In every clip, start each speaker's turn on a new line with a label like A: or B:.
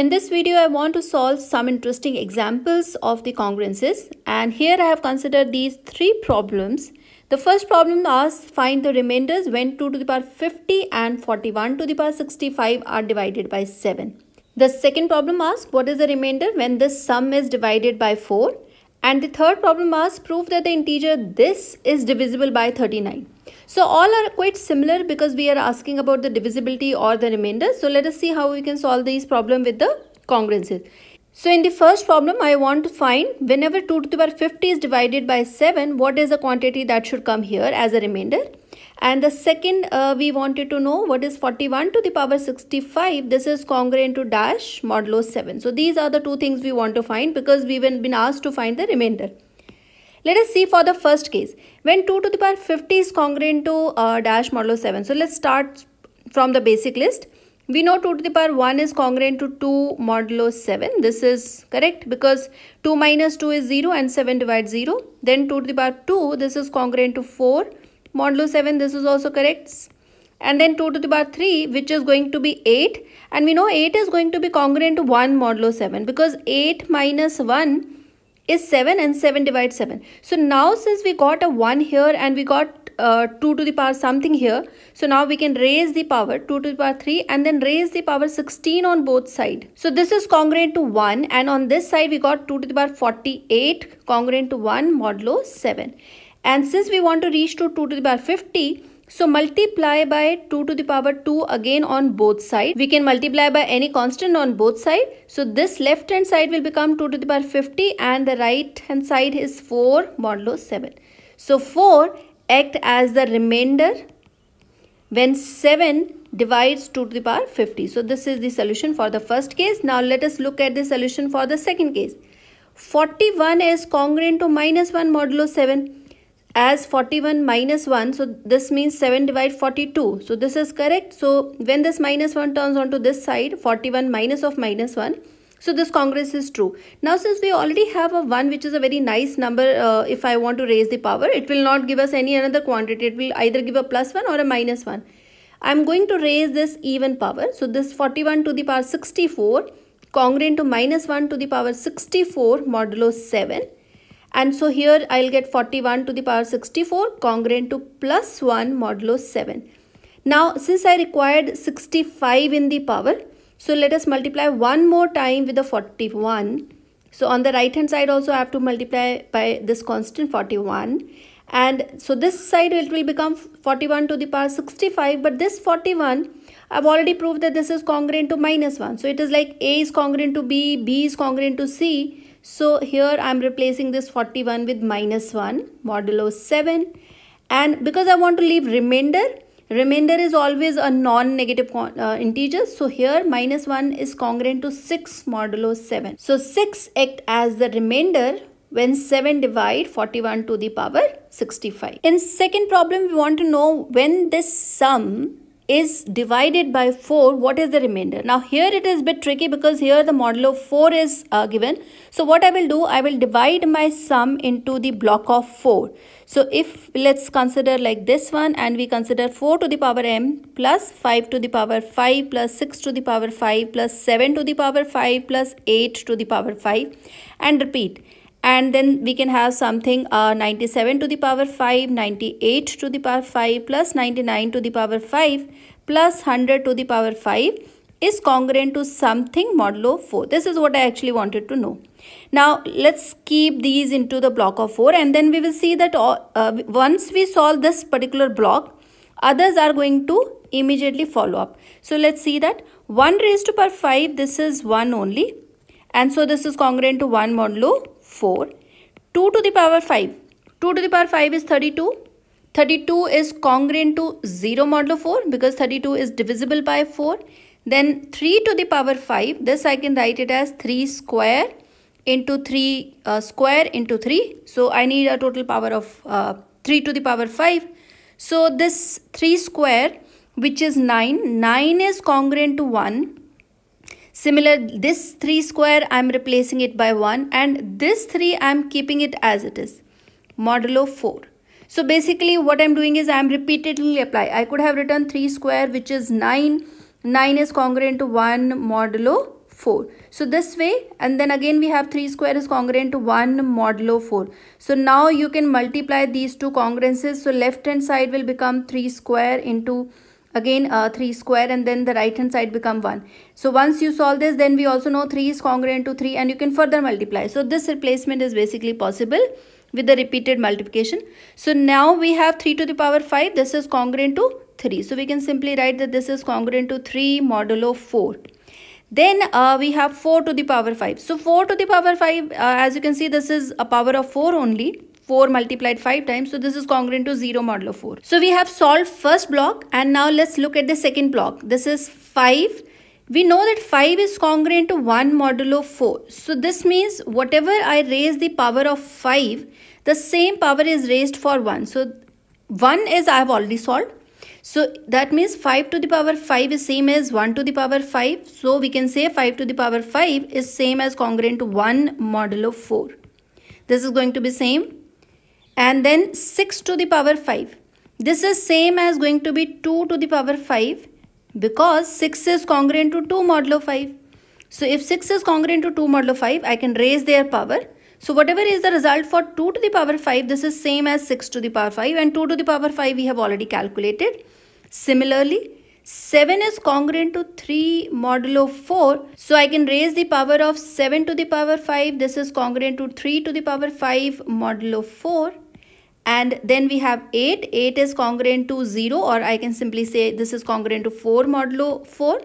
A: In this video, I want to solve some interesting examples of the congruences and here I have considered these three problems. The first problem asks find the remainders when 2 to the power 50 and 41 to the power 65 are divided by 7. The second problem asks what is the remainder when this sum is divided by 4 and the third problem asks prove that the integer this is divisible by 39. So all are quite similar because we are asking about the divisibility or the remainder. So let us see how we can solve these problem with the congruences. So in the first problem, I want to find whenever 2 to the power 50 is divided by 7, what is the quantity that should come here as a remainder? And the second, uh, we wanted to know what is 41 to the power 65. This is congruent to dash modulo 7. So these are the two things we want to find because we've been asked to find the remainder. Let us see for the first case. When 2 to the power 50 is congruent to uh, dash modulo 7. So let's start from the basic list. We know 2 to the power 1 is congruent to 2 modulo 7. This is correct because 2 minus 2 is 0 and 7 divides 0. Then 2 to the power 2, this is congruent to 4 modulo 7. This is also correct. And then 2 to the power 3 which is going to be 8. And we know 8 is going to be congruent to 1 modulo 7 because 8 minus 1 is 7 and 7 divides 7. So now since we got a 1 here and we got uh, 2 to the power something here. So now we can raise the power 2 to the power 3 and then raise the power 16 on both side. So this is congruent to 1 and on this side we got 2 to the power 48 congruent to 1 modulo 7. And since we want to reach to 2 to the power 50 so multiply by 2 to the power 2 again on both sides. We can multiply by any constant on both sides. So this left hand side will become 2 to the power 50 and the right hand side is 4 modulo 7. So 4 act as the remainder when 7 divides 2 to the power 50. So this is the solution for the first case. Now let us look at the solution for the second case. 41 is congruent to minus 1 modulo 7 as 41 minus 1 so this means 7 divide 42 so this is correct. So when this minus 1 turns onto this side 41 minus of minus 1 so this congruence is true. Now since we already have a 1 which is a very nice number uh, if i want to raise the power it will not give us any another quantity. It will either give a plus 1 or a minus 1 i'm going to raise this even power. So this 41 to the power 64 congruent to minus 1 to the power 64 modulo 7 and so here I'll get 41 to the power 64 congruent to plus 1 modulo 7. Now since I required 65 in the power, so let us multiply one more time with the 41. So on the right hand side also I have to multiply by this constant 41 and so this side it will become 41 to the power 65 but this 41 I've already proved that this is congruent to minus 1. So it is like A is congruent to B, B is congruent to C so here I am replacing this 41 with minus 1 modulo 7 and because I want to leave remainder remainder is always a non-negative uh, integer. So here minus 1 is congruent to 6 modulo 7 so 6 act as the remainder when 7 divide 41 to the power 65 in second problem we want to know when this sum is divided by 4, what is the remainder? Now here it is a bit tricky because here the modulo 4 is uh, given. So what I will do, I will divide my sum into the block of 4. So if let's consider like this one and we consider 4 to the power m plus 5 to the power 5 plus 6 to the power 5 plus 7 to the power 5 plus 8 to the power 5 and repeat and then we can have something uh, 97 to the power 5 98 to the power 5 plus 99 to the power 5 plus 100 to the power 5 is congruent to something modulo 4 this is what i actually wanted to know. Now let's keep these into the block of 4 and then we will see that uh, uh once we solve this particular block others are going to immediately follow up. So let's see that 1 raised to power 5 this is 1 only and so this is congruent to 1 modulo 4. 2 to the power 5. 2 to the power 5 is 32. 32 is congruent to 0 modulo 4 because 32 is divisible by 4. Then 3 to the power 5. This I can write it as 3 square into 3 uh, square into 3. So I need a total power of uh, 3 to the power 5. So this 3 square which is 9. 9 is congruent to 1 Similar, this 3 square I am replacing it by 1 and this 3 I am keeping it as it is. Modulo 4. So basically what I am doing is I am repeatedly apply. I could have written 3 square which is 9. 9 is congruent to 1 modulo 4. So this way and then again we have 3 square is congruent to 1 modulo 4. So now you can multiply these two congruences. So left hand side will become 3 square into again uh, 3 square and then the right hand side become 1. So once you solve this then we also know 3 is congruent to 3 and you can further multiply. So this replacement is basically possible with the repeated multiplication. So now we have 3 to the power 5. This is congruent to 3. So we can simply write that this is congruent to 3 modulo 4. Then uh, we have 4 to the power 5. So 4 to the power 5, uh, as you can see, this is a power of 4 only. 4 multiplied 5 times. So this is congruent to 0 modulo 4. So we have solved first block and now let's look at the second block. This is 5. We know that 5 is congruent to 1 modulo 4. So this means whatever I raise the power of 5, the same power is raised for 1. So 1 is I have already solved. So that means 5 to the power 5 is same as 1 to the power 5. So we can say 5 to the power 5 is same as congruent to 1 modulo 4. This is going to be same. And then 6 to the power 5. This is same as going to be 2 to the power 5 because 6 is congruent to 2 modulo 5. So if 6 is congruent to 2 modulo 5, I can raise their power. So whatever is the result for 2 to the power 5, this is same as 6 to the power 5 and 2 to the power 5 we have already calculated. Similarly, 7 is congruent to 3 modulo 4. So I can raise the power of 7 to the power 5. This is congruent to 3 to the power 5 modulo 4. And then we have 8. 8 is congruent to 0 or I can simply say this is congruent to 4 modulo 4.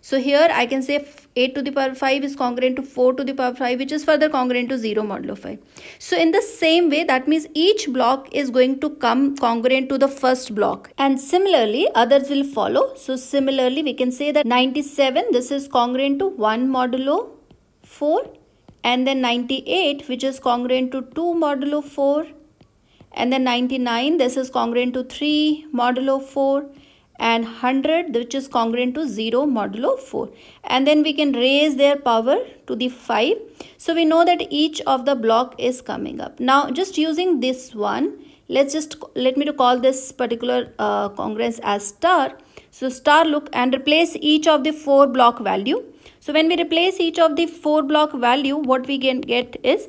A: So here I can say 8 to the power 5 is congruent to 4 to the power 5 which is further congruent to 0 modulo 5. So in the same way that means each block is going to come congruent to the first block and similarly others will follow. So similarly we can say that 97 this is congruent to 1 modulo 4 and then 98 which is congruent to 2 modulo 4 and then 99 this is congruent to 3 modulo 4 and 100 which is congruent to 0 modulo 4 and then we can raise their power to the 5 so we know that each of the block is coming up. Now just using this one let's just let me to call this particular uh, congruence as star. So star look and replace each of the four block value. So when we replace each of the four block value what we can get is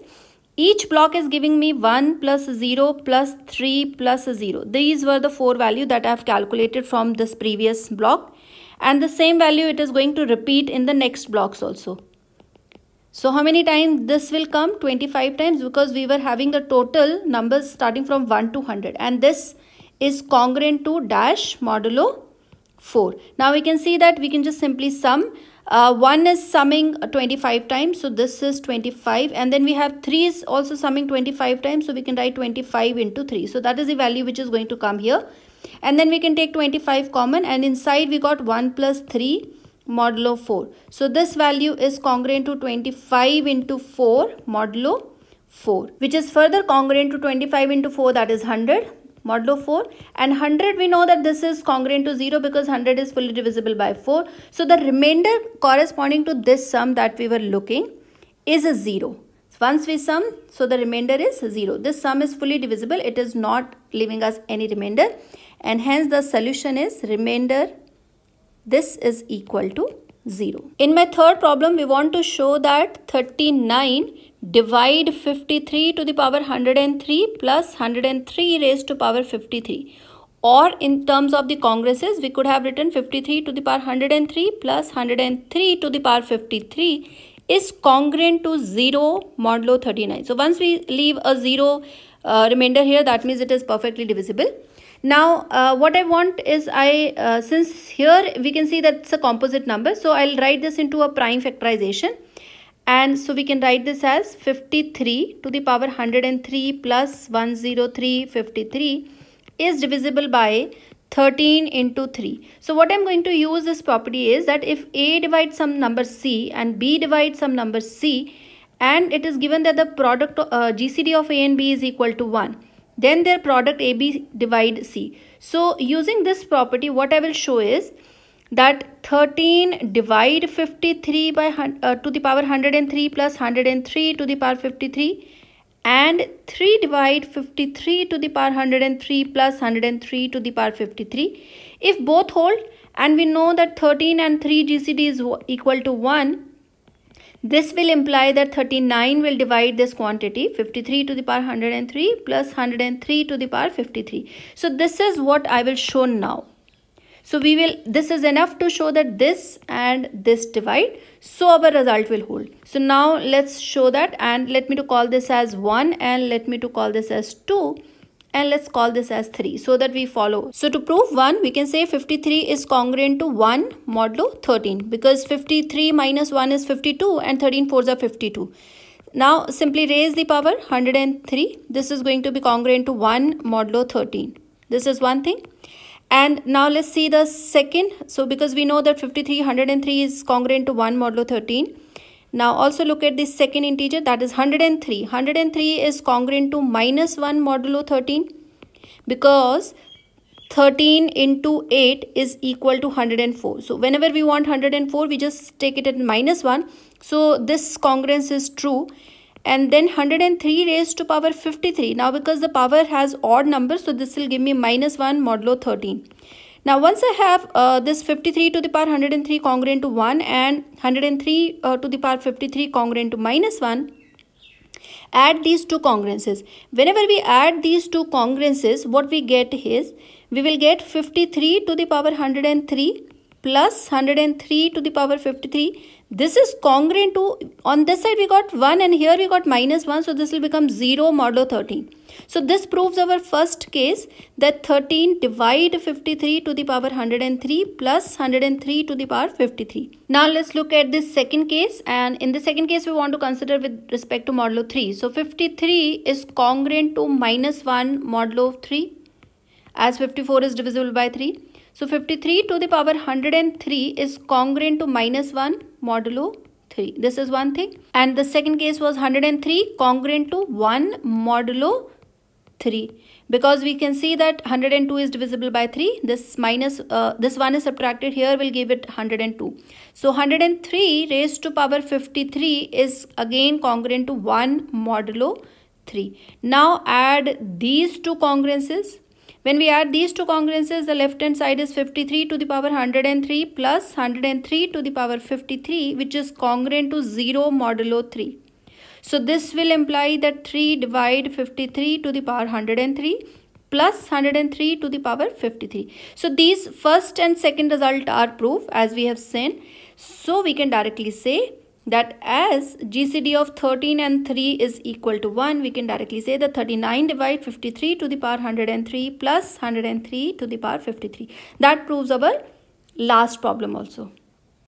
A: each block is giving me 1 plus 0 plus 3 plus 0. These were the four value that I have calculated from this previous block. And the same value it is going to repeat in the next blocks also. So how many times this will come? 25 times because we were having the total numbers starting from 1 to 100. And this is congruent to dash modulo 4. Now we can see that we can just simply sum uh, 1 is summing 25 times so this is 25 and then we have 3 is also summing 25 times so we can write 25 into 3 so that is the value which is going to come here. And then we can take 25 common and inside we got 1 plus 3 modulo 4 so this value is congruent to 25 into 4 modulo 4 which is further congruent to 25 into 4 that is 100 modulo 4 and 100 we know that this is congruent to 0 because 100 is fully divisible by 4. So the remainder corresponding to this sum that we were looking is a 0. Once we sum, so the remainder is 0. This sum is fully divisible. It is not leaving us any remainder and hence the solution is remainder this is equal to 0. In my third problem, we want to show that 39 divide 53 to the power 103 plus 103 raised to power 53 or in terms of the congruences we could have written 53 to the power 103 plus 103 to the power 53 is congruent to 0 modulo 39 so once we leave a 0 uh, remainder here that means it is perfectly divisible. Now uh, what i want is i uh, since here we can see that it's a composite number so i'll write this into a prime factorization and so we can write this as 53 to the power 103 plus 103 53 is divisible by 13 into 3. So what I'm going to use this property is that if A divides some number C and B divides some number C and it is given that the product uh, GCD of A and B is equal to 1 then their product AB divide C. So using this property what I will show is that 13 divide 53 by uh, to the power 103 plus 103 to the power 53 and 3 divide 53 to the power 103 plus 103 to the power 53 if both hold and we know that 13 and 3 GCD is equal to 1 This will imply that 39 will divide this quantity 53 to the power 103 plus 103 to the power 53. So this is what I will show now. So we will, this is enough to show that this and this divide. So our result will hold. So now let's show that and let me to call this as 1 and let me to call this as 2 and let's call this as 3 so that we follow. So to prove 1 we can say 53 is congruent to 1 modulo 13 because 53 minus 1 is 52 and 13 fours are 52. Now simply raise the power 103. This is going to be congruent to 1 modulo 13. This is one thing. And now let's see the second. So because we know that 5303 is congruent to 1 modulo 13. Now also look at the second integer that is 103. 103 is congruent to minus 1 modulo 13 because 13 into 8 is equal to 104. So whenever we want 104 we just take it at minus 1. So this congruence is true and then 103 raised to power 53. Now because the power has odd numbers so this will give me minus 1 modulo 13. Now once I have uh, this 53 to the power 103 congruent to 1 and 103 uh, to the power 53 congruent to minus 1, add these two congruences. Whenever we add these two congruences, what we get is, we will get 53 to the power 103 plus 103 to the power 53 this is congruent to on this side we got 1 and here we got minus 1 so this will become 0 modulo 13 so this proves our first case that 13 divide 53 to the power 103 plus 103 to the power 53 now let's look at this second case and in the second case we want to consider with respect to modulo 3 so 53 is congruent to minus 1 modulo 3 as 54 is divisible by 3 so 53 to the power 103 is congruent to minus 1 modulo 3. This is one thing. And the second case was 103 congruent to 1 modulo 3. Because we can see that 102 is divisible by 3. This minus, uh, this 1 is subtracted here will give it 102. So 103 raised to power 53 is again congruent to 1 modulo 3. Now add these two congruences when we add these two congruences, the left hand side is 53 to the power 103 plus 103 to the power 53 which is congruent to 0 modulo 3. So this will imply that 3 divide 53 to the power 103 plus 103 to the power 53. So these first and second result are proof as we have seen. So we can directly say that as GCD of 13 and 3 is equal to 1, we can directly say that 39 divide 53 to the power 103 plus 103 to the power 53. That proves our last problem also.